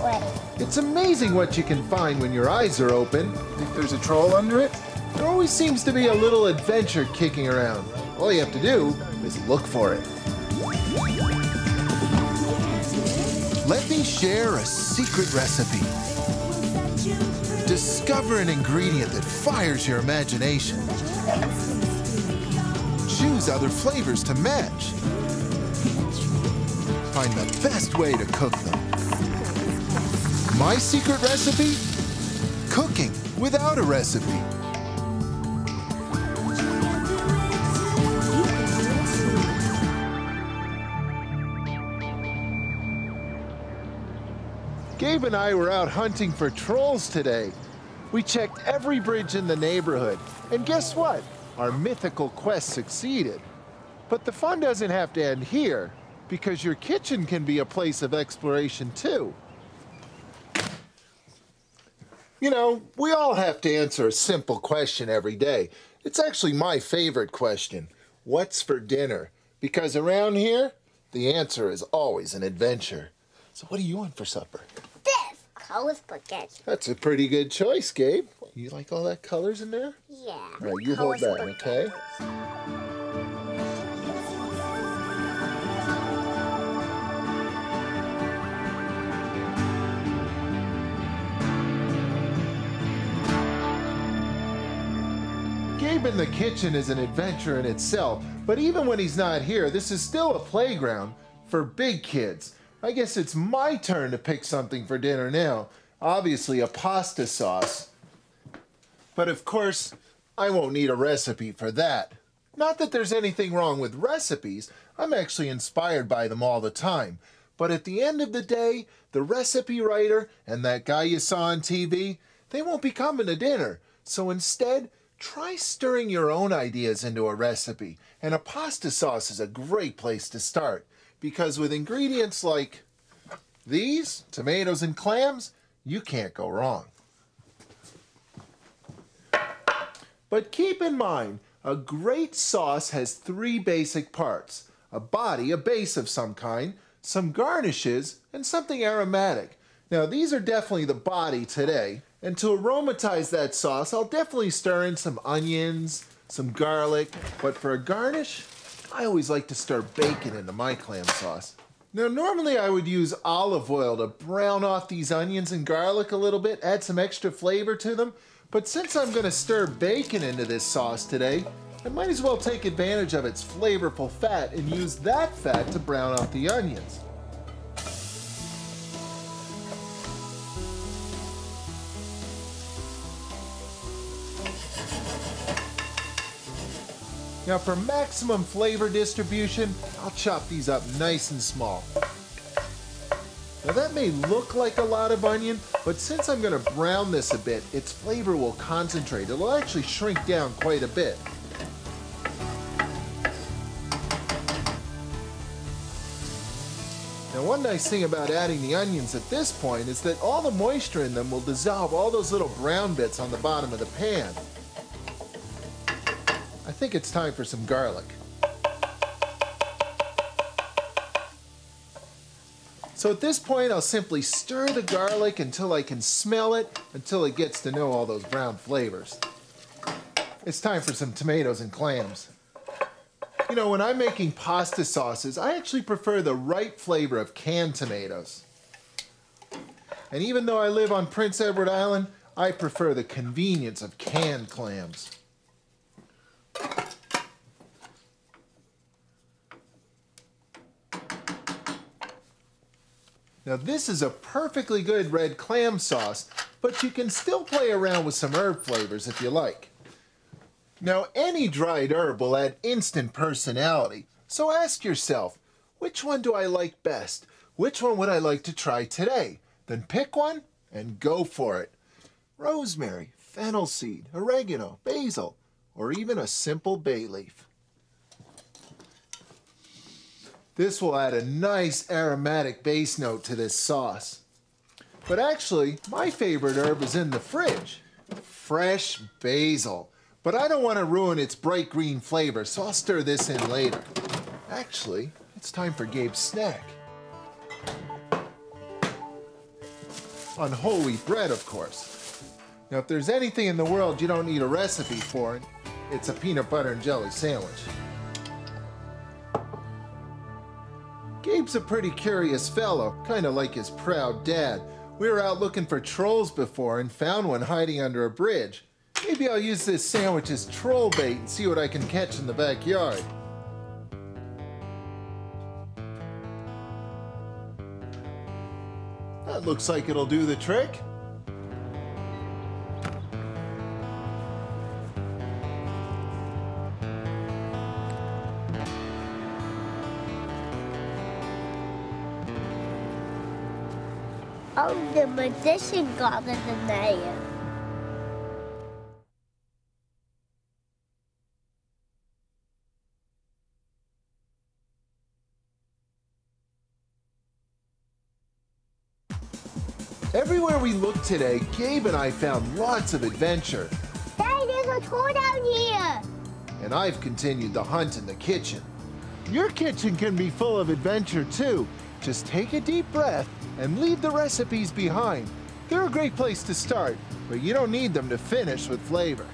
that way. It's amazing what you can find when your eyes are open. Think there's a troll under it? There always seems to be a little adventure kicking around. All you have to do is look for it. Let me share a secret recipe. Discover an ingredient that fires your imagination. Choose other flavors to match. Find the best way to cook them. My secret recipe? Cooking without a recipe. Gabe and I were out hunting for trolls today. We checked every bridge in the neighborhood, and guess what? Our mythical quest succeeded. But the fun doesn't have to end here, because your kitchen can be a place of exploration too. You know, we all have to answer a simple question every day. It's actually my favorite question What's for dinner? Because around here, the answer is always an adventure. So, what do you want for supper? This color spaghetti. That's a pretty good choice, Gabe. You like all that colors in there? Yeah. Right, you hold that, okay? Gabe in the kitchen is an adventure in itself, but even when he's not here, this is still a playground for big kids. I guess it's my turn to pick something for dinner now. Obviously, a pasta sauce. But of course, I won't need a recipe for that. Not that there's anything wrong with recipes, I'm actually inspired by them all the time. But at the end of the day, the recipe writer and that guy you saw on TV, they won't be coming to dinner. So instead, try stirring your own ideas into a recipe. And a pasta sauce is a great place to start. Because with ingredients like these, tomatoes and clams, you can't go wrong. But keep in mind, a great sauce has three basic parts a body, a base of some kind, some garnishes, and something aromatic. Now, these are definitely the body today. And to aromatize that sauce, I'll definitely stir in some onions, some garlic. But for a garnish, I always like to stir bacon into my clam sauce. Now, normally I would use olive oil to brown off these onions and garlic a little bit, add some extra flavor to them. But since I'm going to stir bacon into this sauce today, I might as well take advantage of its flavorful fat and use that fat to brown off the onions. Now for maximum flavor distribution, I'll chop these up nice and small. Now that may look like a lot of onion, but since I'm going to brown this a bit, its flavor will concentrate. It'll actually shrink down quite a bit. Now one nice thing about adding the onions at this point is that all the moisture in them will dissolve all those little brown bits on the bottom of the pan. I think it's time for some garlic. So at this point, I'll simply stir the garlic until I can smell it, until it gets to know all those brown flavors. It's time for some tomatoes and clams. You know, when I'm making pasta sauces, I actually prefer the right flavor of canned tomatoes. And even though I live on Prince Edward Island, I prefer the convenience of canned clams. Now this is a perfectly good red clam sauce, but you can still play around with some herb flavors if you like. Now any dried herb will add instant personality, so ask yourself, which one do I like best? Which one would I like to try today? Then pick one and go for it. Rosemary, fennel seed, oregano, basil, or even a simple bay leaf. This will add a nice aromatic base note to this sauce. But actually, my favorite herb is in the fridge. Fresh basil. But I don't want to ruin its bright green flavor, so I'll stir this in later. Actually, it's time for Gabe's snack. Unholy bread, of course. Now, if there's anything in the world you don't need a recipe for, it's a peanut butter and jelly sandwich. Gabe's a pretty curious fellow, kind of like his proud dad. We were out looking for trolls before and found one hiding under a bridge. Maybe I'll use this sandwich as troll bait and see what I can catch in the backyard. That looks like it'll do the trick. Oh, the magician got in there. Everywhere we looked today, Gabe and I found lots of adventure, Daddy, there's a troll down here. and I've continued the hunt in the kitchen. Your kitchen can be full of adventure too. Just take a deep breath and leave the recipes behind. They're a great place to start, but you don't need them to finish with flavor.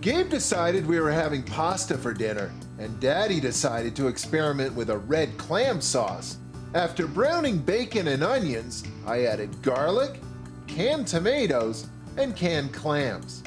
Gabe decided we were having pasta for dinner, and Daddy decided to experiment with a red clam sauce. After browning bacon and onions, I added garlic, canned tomatoes, and canned clams.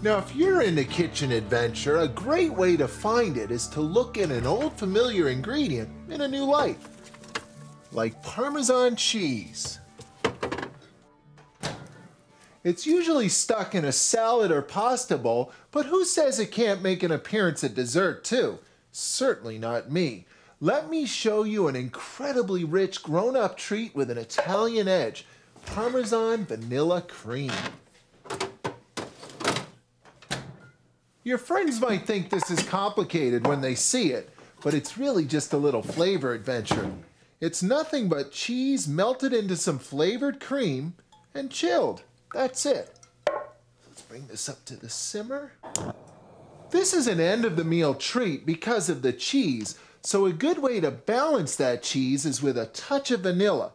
Now, if you're into kitchen adventure, a great way to find it is to look at an old familiar ingredient in a new light, like Parmesan cheese. It's usually stuck in a salad or pasta bowl, but who says it can't make an appearance at dessert too? Certainly not me. Let me show you an incredibly rich grown up treat with an Italian edge Parmesan vanilla cream. Your friends might think this is complicated when they see it, but it's really just a little flavor adventure. It's nothing but cheese melted into some flavored cream and chilled. That's it. Let's bring this up to the simmer. This is an end of the meal treat because of the cheese, so a good way to balance that cheese is with a touch of vanilla.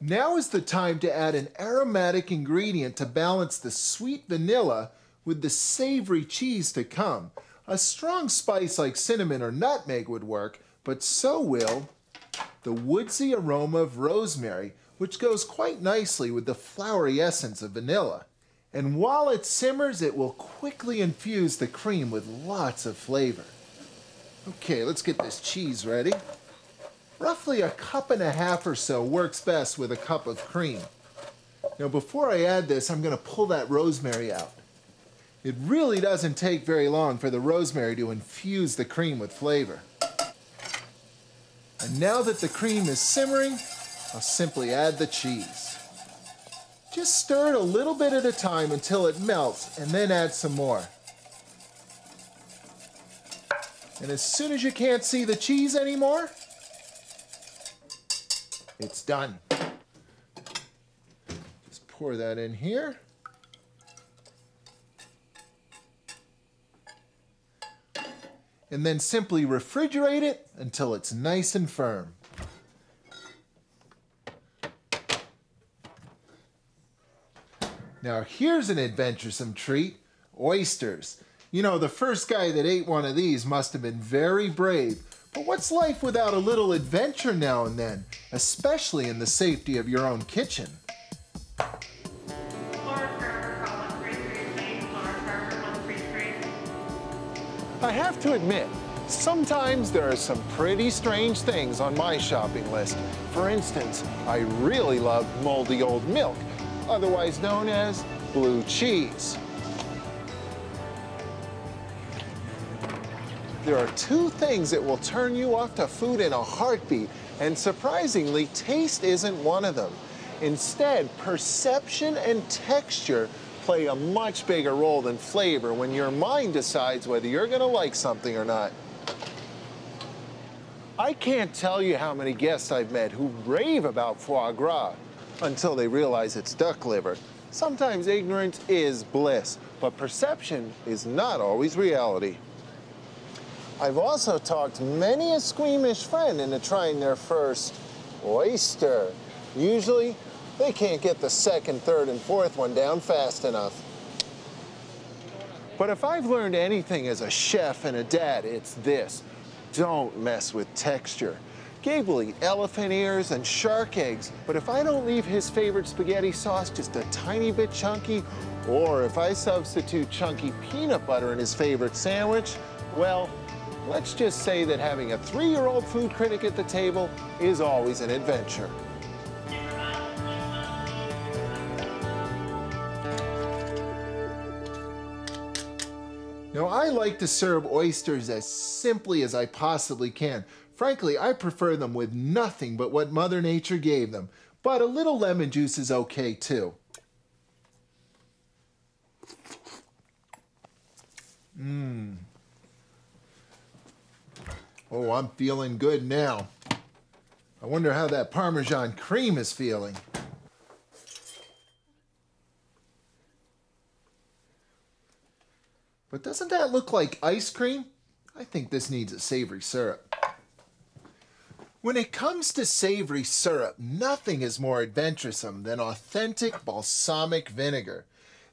Now is the time to add an aromatic ingredient to balance the sweet vanilla with the savory cheese to come. A strong spice like cinnamon or nutmeg would work, but so will the woodsy aroma of rosemary, which goes quite nicely with the flowery essence of vanilla. And while it simmers, it will quickly infuse the cream with lots of flavor. Okay, let's get this cheese ready. Roughly a cup and a half or so works best with a cup of cream. Now before I add this, I'm gonna pull that rosemary out. It really doesn't take very long for the rosemary to infuse the cream with flavor. And now that the cream is simmering, I'll simply add the cheese. Just stir it a little bit at a time until it melts and then add some more. And as soon as you can't see the cheese anymore, it's done. Just pour that in here. And then simply refrigerate it until it's nice and firm. Now here's an adventuresome treat, oysters. You know, the first guy that ate one of these must have been very brave. But what's life without a little adventure now and then, especially in the safety of your own kitchen? Have to admit, sometimes there are some pretty strange things on my shopping list. For instance, I really love moldy old milk, otherwise known as blue cheese. There are two things that will turn you off to food in a heartbeat, and surprisingly, taste isn't one of them. Instead, perception and texture play a much bigger role than flavor when your mind decides whether you're going to like something or not. I can't tell you how many guests I've met who rave about foie gras until they realize it's duck liver. Sometimes ignorance is bliss, but perception is not always reality. I've also talked many a squeamish friend into trying their first oyster. Usually, they can't get the second, third, and fourth one down fast enough. But if I've learned anything as a chef and a dad, it's this. Don't mess with texture. Gabe will eat elephant ears and shark eggs, but if I don't leave his favorite spaghetti sauce just a tiny bit chunky, or if I substitute chunky peanut butter in his favorite sandwich, well, let's just say that having a three-year-old food critic at the table is always an adventure. Now, I like to serve oysters as simply as I possibly can. Frankly, I prefer them with nothing but what Mother Nature gave them, but a little lemon juice is okay too. Mmm. Oh, I'm feeling good now. I wonder how that Parmesan cream is feeling. But doesn't that look like ice cream? I think this needs a savory syrup. When it comes to savory syrup, nothing is more adventuresome than authentic balsamic vinegar.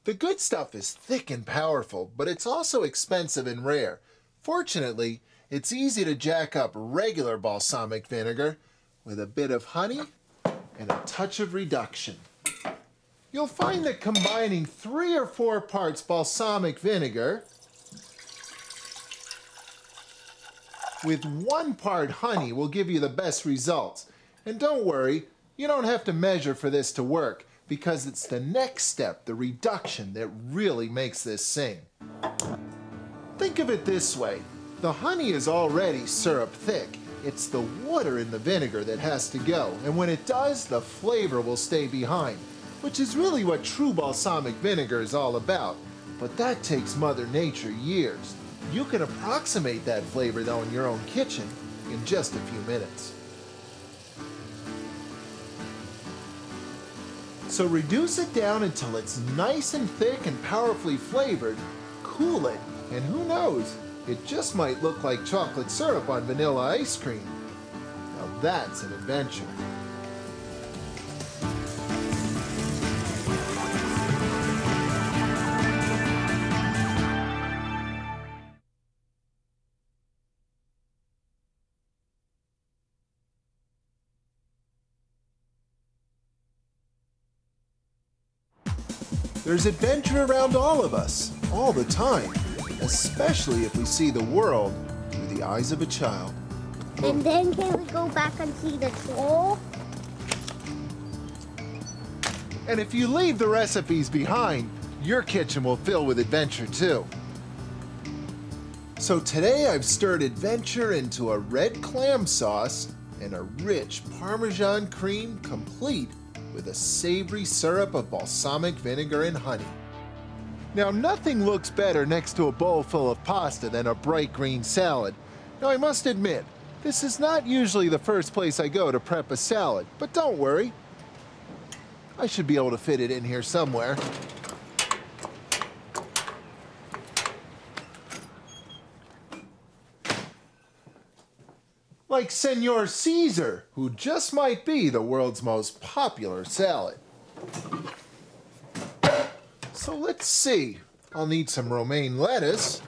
The good stuff is thick and powerful, but it's also expensive and rare. Fortunately, it's easy to jack up regular balsamic vinegar with a bit of honey and a touch of reduction. You'll find that combining three or four parts balsamic vinegar with one part honey will give you the best results. And don't worry, you don't have to measure for this to work because it's the next step, the reduction, that really makes this sing. Think of it this way. The honey is already syrup thick. It's the water in the vinegar that has to go. And when it does, the flavor will stay behind, which is really what true balsamic vinegar is all about. But that takes Mother Nature years. You can approximate that flavor though in your own kitchen in just a few minutes. So reduce it down until it's nice and thick and powerfully flavored, cool it, and who knows, it just might look like chocolate syrup on vanilla ice cream. Now that's an adventure. There's adventure around all of us, all the time, especially if we see the world through the eyes of a child. And then can we go back and see the troll? And if you leave the recipes behind, your kitchen will fill with adventure too. So today I've stirred adventure into a red clam sauce and a rich Parmesan cream complete with a savory syrup of balsamic vinegar and honey. Now, nothing looks better next to a bowl full of pasta than a bright green salad. Now, I must admit, this is not usually the first place I go to prep a salad, but don't worry. I should be able to fit it in here somewhere. Like Senor Caesar, who just might be the world's most popular salad. So let's see. I'll need some romaine lettuce.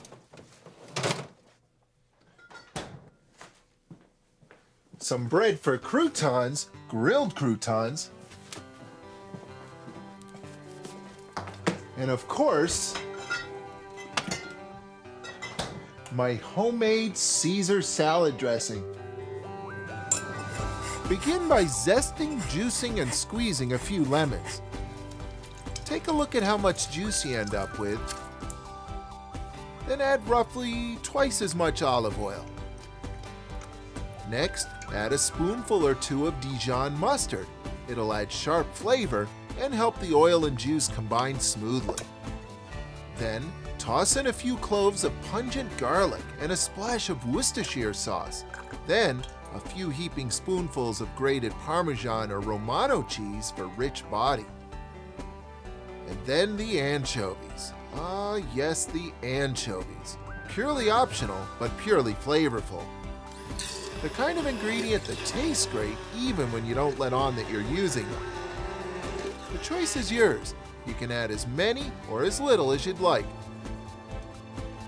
Some bread for croutons, grilled croutons. And of course, my homemade Caesar salad dressing. Begin by zesting, juicing, and squeezing a few lemons. Take a look at how much juice you end up with. Then add roughly twice as much olive oil. Next, add a spoonful or two of Dijon mustard. It'll add sharp flavor and help the oil and juice combine smoothly. Then, toss in a few cloves of pungent garlic and a splash of Worcestershire sauce. Then, a few heaping spoonfuls of grated Parmesan or Romano cheese for rich body. And then the anchovies. Ah, yes, the anchovies. Purely optional, but purely flavorful. The kind of ingredient that tastes great even when you don't let on that you're using them. The choice is yours. You can add as many or as little as you'd like.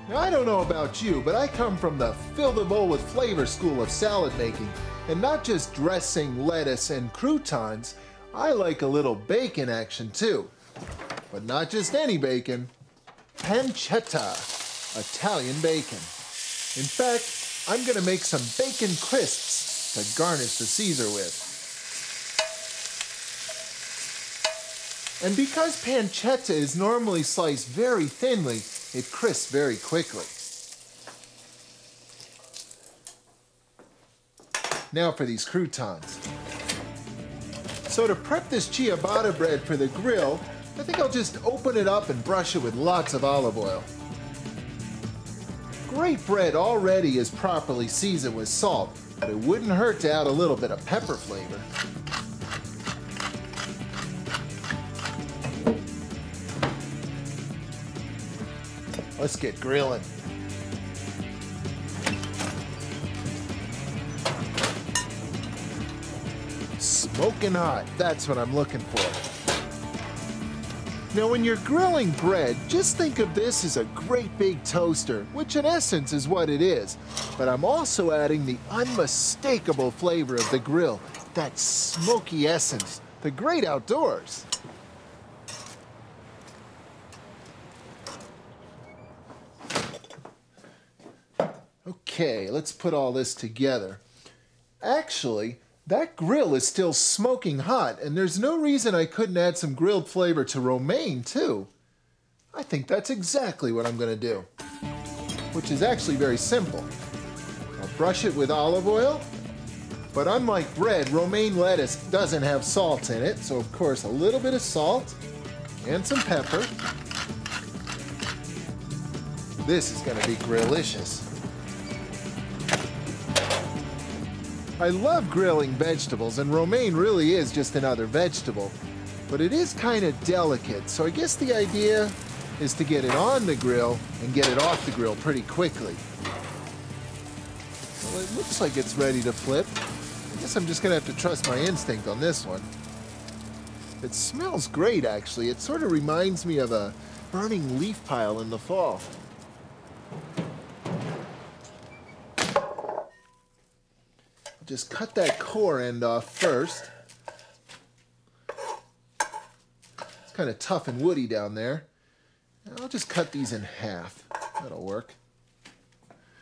Now, I don't know about you, but I come from the fill the bowl with flavor school of salad making, and not just dressing, lettuce, and croutons. I like a little bacon action too. But not just any bacon, pancetta, Italian bacon. In fact, I'm gonna make some bacon crisps to garnish the Caesar with. And because pancetta is normally sliced very thinly, it crisps very quickly. Now for these croutons. So to prep this ciabatta bread for the grill, I think I'll just open it up and brush it with lots of olive oil. Great bread already is properly seasoned with salt, but it wouldn't hurt to add a little bit of pepper flavor. Let's get grilling. Smoking hot, that's what I'm looking for. Now, when you're grilling bread, just think of this as a great big toaster, which in essence is what it is. But I'm also adding the unmistakable flavor of the grill, that smoky essence, the great outdoors. Okay, let's put all this together. Actually, that grill is still smoking hot, and there's no reason I couldn't add some grilled flavor to romaine, too. I think that's exactly what I'm going to do, which is actually very simple. I'll brush it with olive oil, but unlike bread, romaine lettuce doesn't have salt in it, so of course a little bit of salt and some pepper. This is going to be grillicious. I love grilling vegetables, and romaine really is just another vegetable. But it is kind of delicate, so I guess the idea is to get it on the grill and get it off the grill pretty quickly. Well, it looks like it's ready to flip. I guess I'm just gonna have to trust my instinct on this one. It smells great, actually. It sort of reminds me of a burning leaf pile in the fall. Just cut that core end off first. It's kind of tough and woody down there. I'll just cut these in half. That'll work.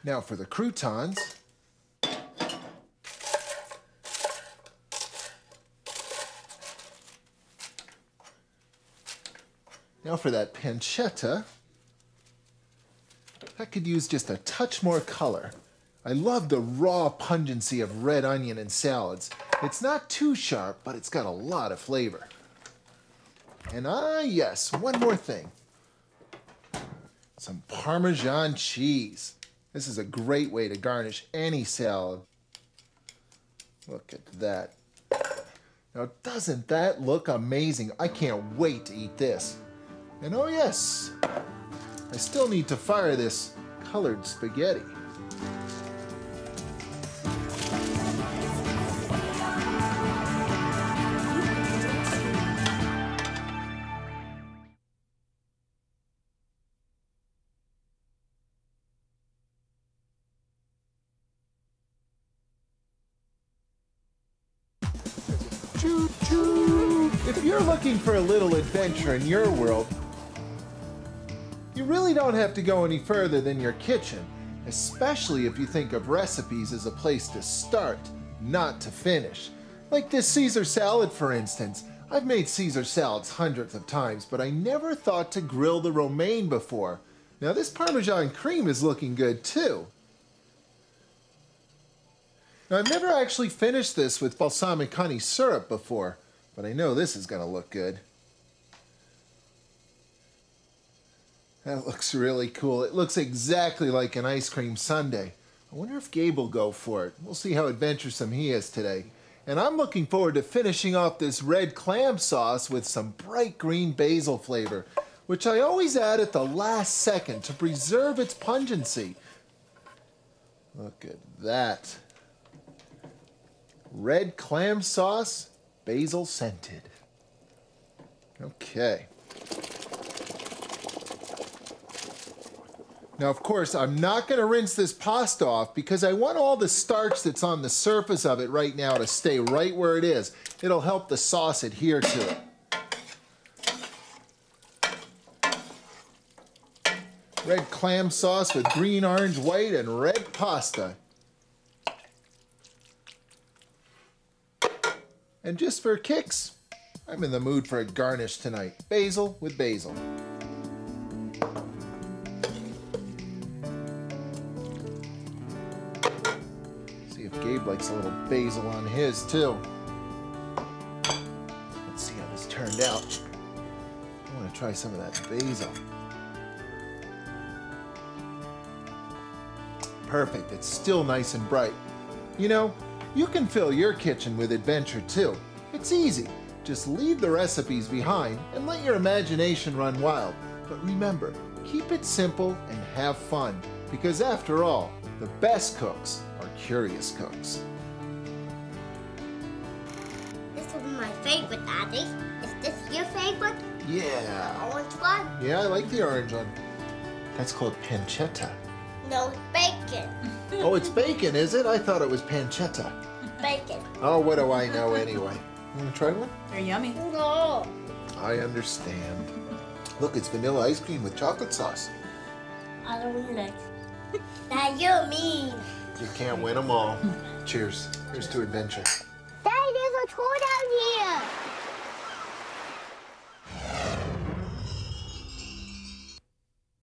Now for the croutons. Now for that pancetta. I could use just a touch more color. I love the raw pungency of red onion in salads. It's not too sharp, but it's got a lot of flavor. And ah, yes, one more thing. Some Parmesan cheese. This is a great way to garnish any salad. Look at that. Now, doesn't that look amazing? I can't wait to eat this. And oh yes, I still need to fire this colored spaghetti. Adventure in your world, you really don't have to go any further than your kitchen, especially if you think of recipes as a place to start, not to finish. Like this Caesar salad, for instance. I've made Caesar salads hundreds of times, but I never thought to grill the romaine before. Now this Parmesan cream is looking good too. Now, I've never actually finished this with balsamic honey syrup before, but I know this is going to look good. That looks really cool. It looks exactly like an ice cream sundae. I wonder if Gabe will go for it. We'll see how adventuresome he is today. And I'm looking forward to finishing off this red clam sauce with some bright green basil flavor, which I always add at the last second to preserve its pungency. Look at that. red clam sauce, basil scented. Okay. Now, of course, I'm not going to rinse this pasta off because I want all the starch that's on the surface of it right now to stay right where it is. It'll help the sauce adhere to it. Red clam sauce with green, orange, white, and red pasta. And just for kicks, I'm in the mood for a garnish tonight. Basil with basil. Likes a little basil on his too. Let's see how this turned out. I want to try some of that basil. Perfect. It's still nice and bright. You know, you can fill your kitchen with adventure too. It's easy. Just leave the recipes behind and let your imagination run wild. But remember, keep it simple and have fun. Because after all, the best cooks curious cooks. This is my favorite, Daddy. Is this your favorite? Yeah. Orange one? Yeah, I like the orange one. That's called pancetta. No, bacon. Oh, it's bacon, is it? I thought it was pancetta. Bacon. Oh, what do I know anyway? You want to try one? They're yummy. No. I understand. Look, it's vanilla ice cream with chocolate sauce. I don't like. Now you mean. You can't win them all. Cheers. Here's to adventure.